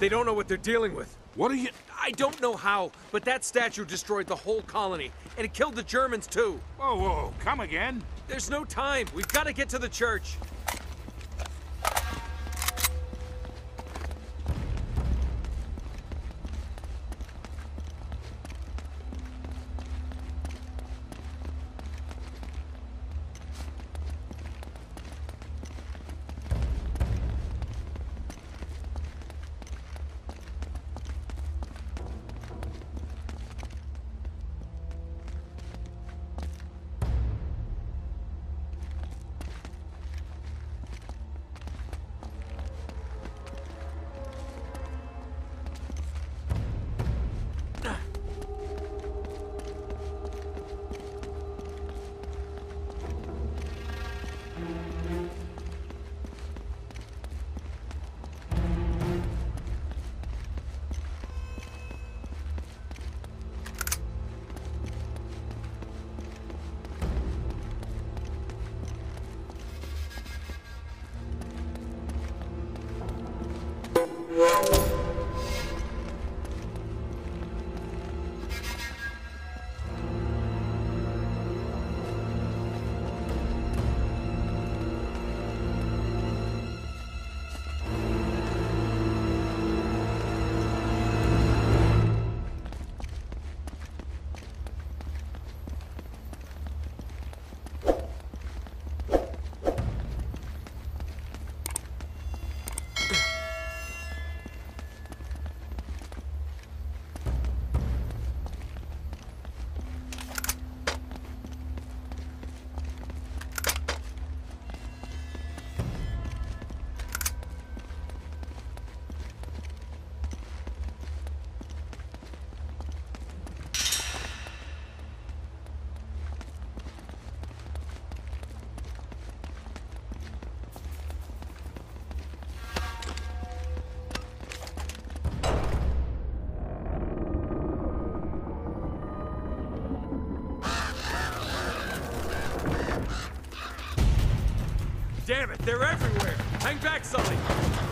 They don't know what they're dealing with. What are you... I don't know how, but that statue destroyed the whole colony. and it killed the Germans too. Whoa, whoa, come again? There's no time. We've got to get to the church. Damn it, they're everywhere. Hang back, Sully.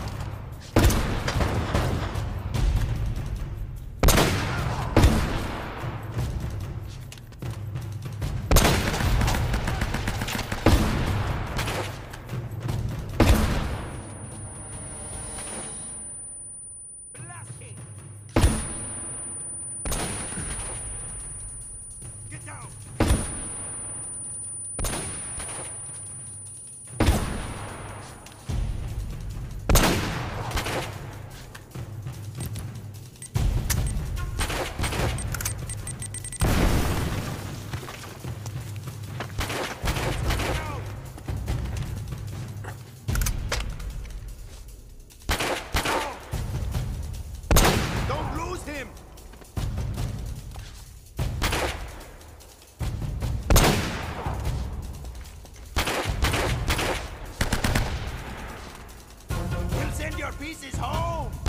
Peace is home!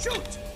Shoot!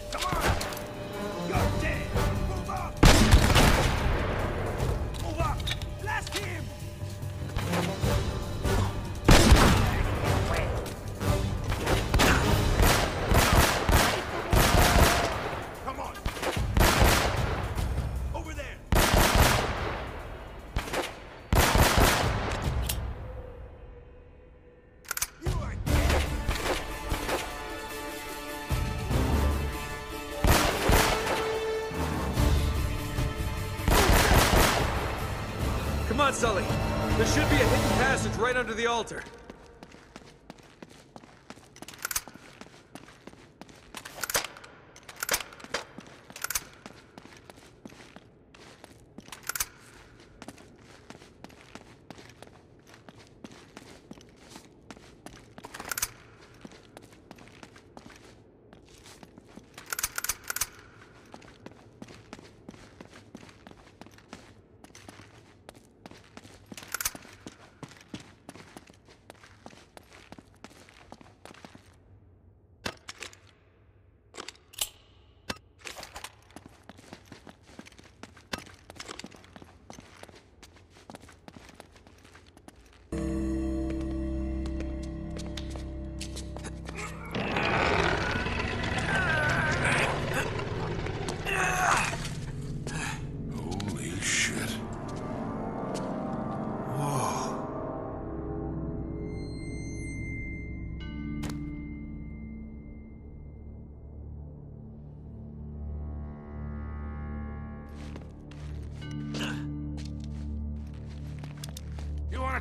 Right under the altar.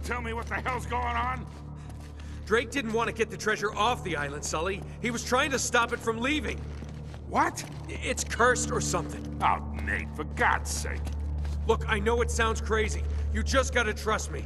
Tell me what the hell's going on? Drake didn't want to get the treasure off the island, Sully. He was trying to stop it from leaving. What? It's cursed or something. Oh, Nate, for God's sake. Look, I know it sounds crazy. You just gotta trust me.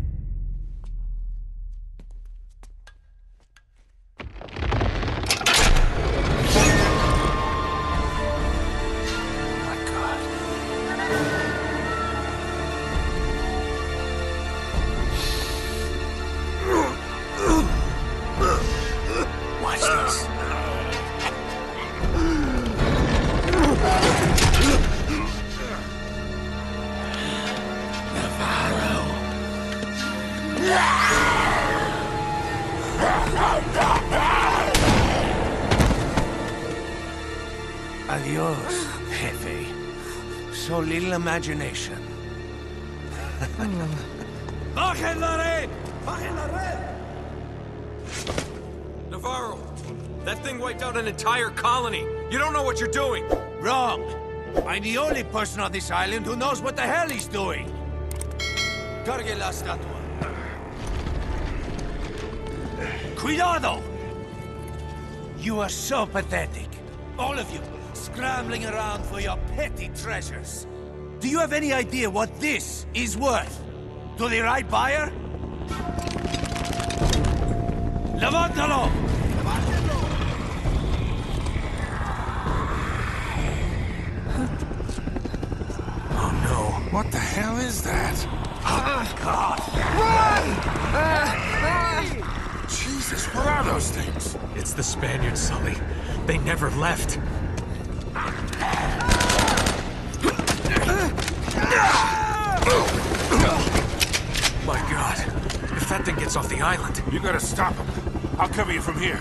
Little imagination. Bajen la red! Bajen la red! Navarro, that thing wiped out an entire colony. You don't know what you're doing. Wrong. I'm the only person on this island who knows what the hell he's doing. Cargue la estatua. Cuidado! You are so pathetic. All of you, scrambling around for your petty treasures. Do you have any idea what this is worth? To the right buyer? Levántalo! Oh no. What the hell is that? Ah, God! Run! Ah, ah. Jesus, what are those things? It's the Spaniards, Sully. They never left. My god. If that thing gets off the island, You gotta stop him. I'll cover you from here.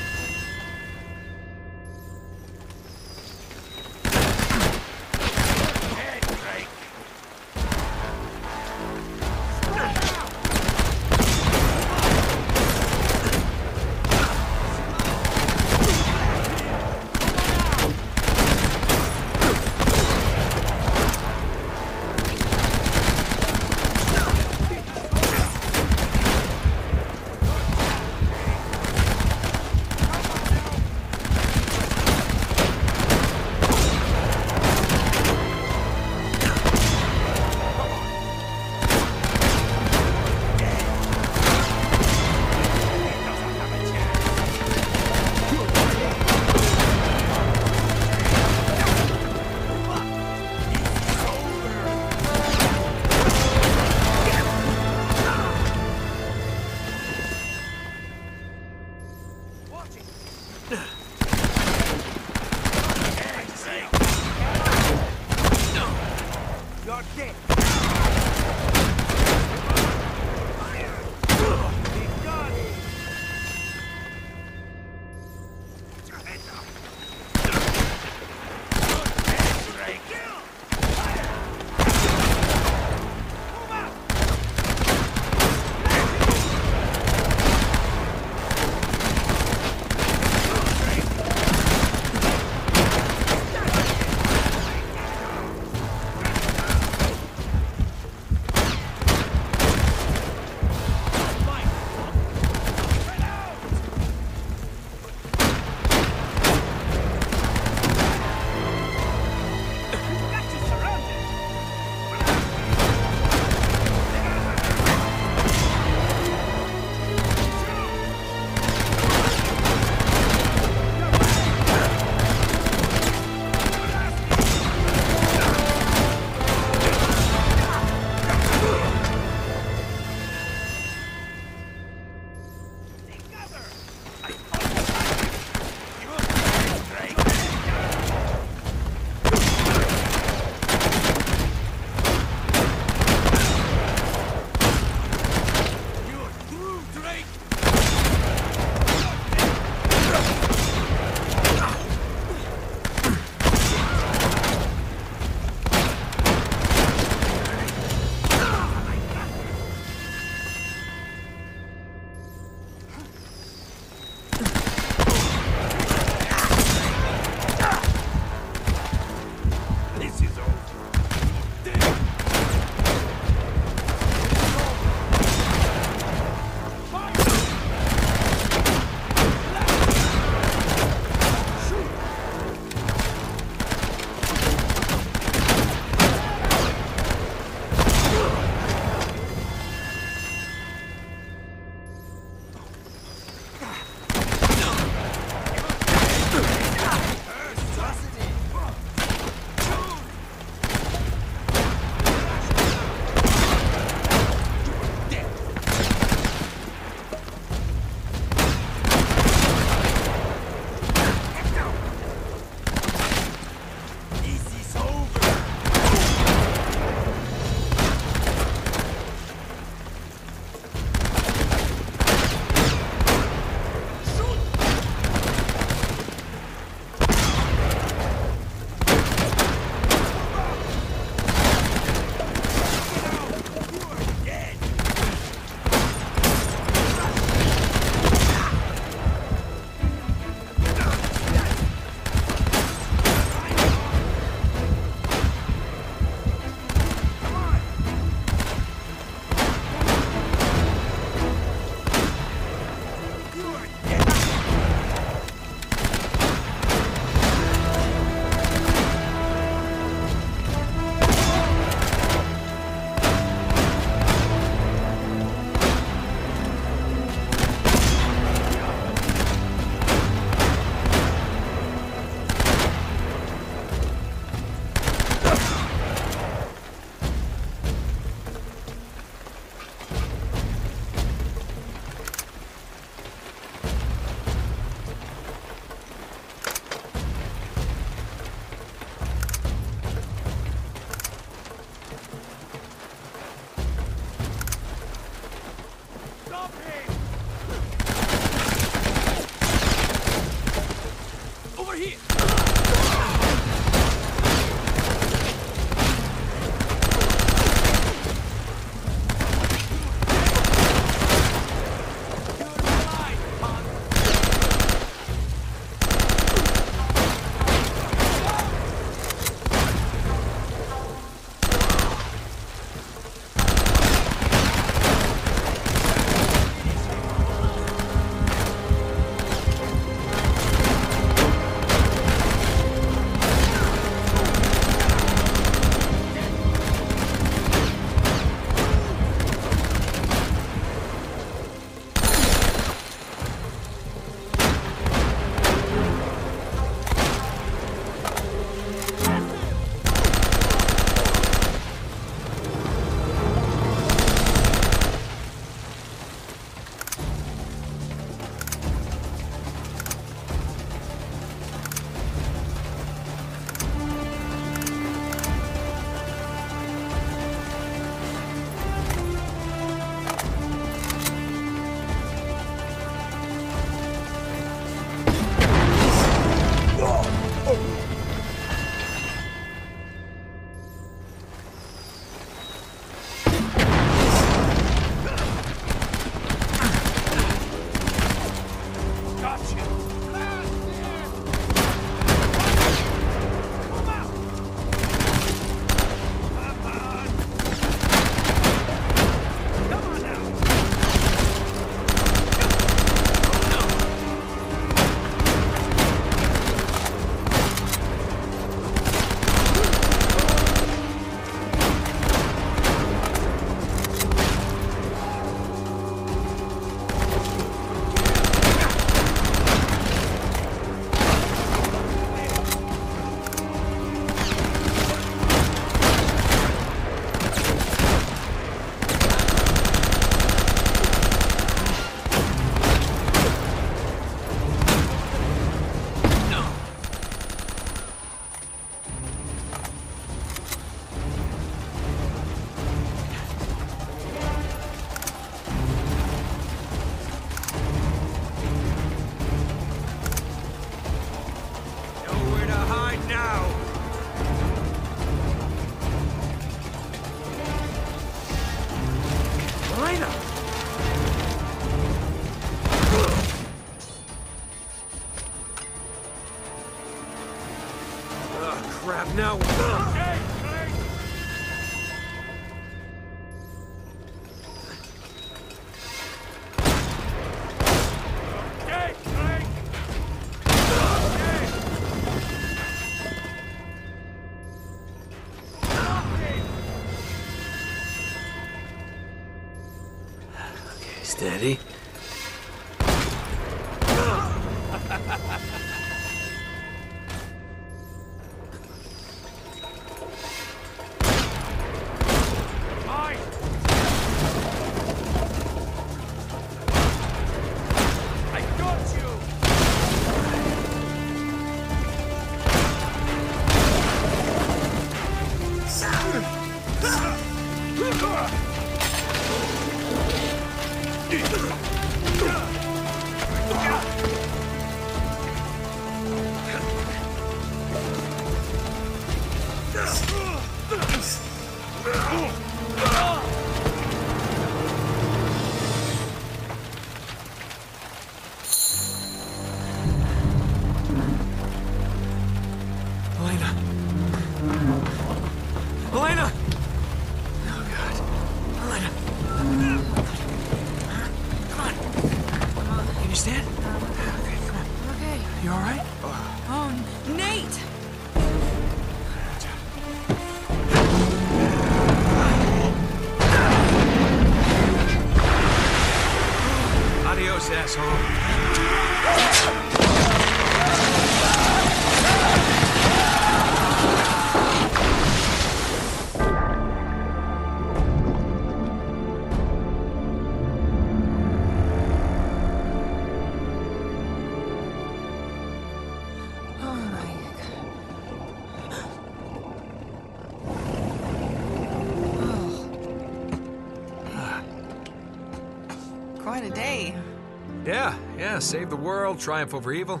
World, triumph over evil.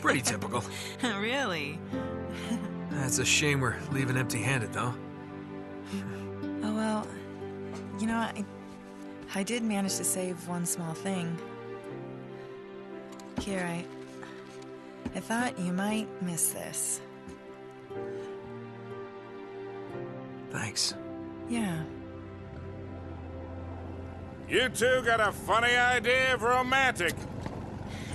Pretty typical. really? It's a shame we're leaving empty handed, though. Oh well, you know, I, I did manage to save one small thing. Here, I, I thought you might miss this. Thanks. Yeah. You two got a funny idea of romantic.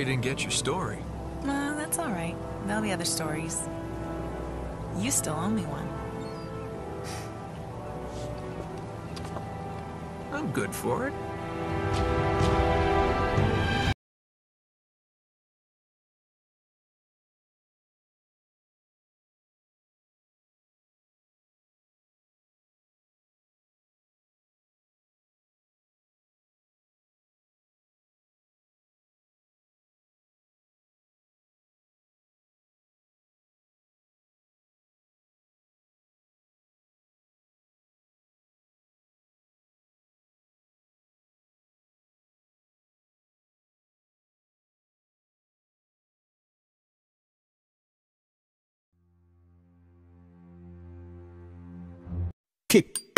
Sorry you didn't get your story. Well, that's all right. There'll be other stories. You still owe me one. I'm good for it. kick.